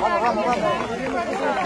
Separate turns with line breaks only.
야!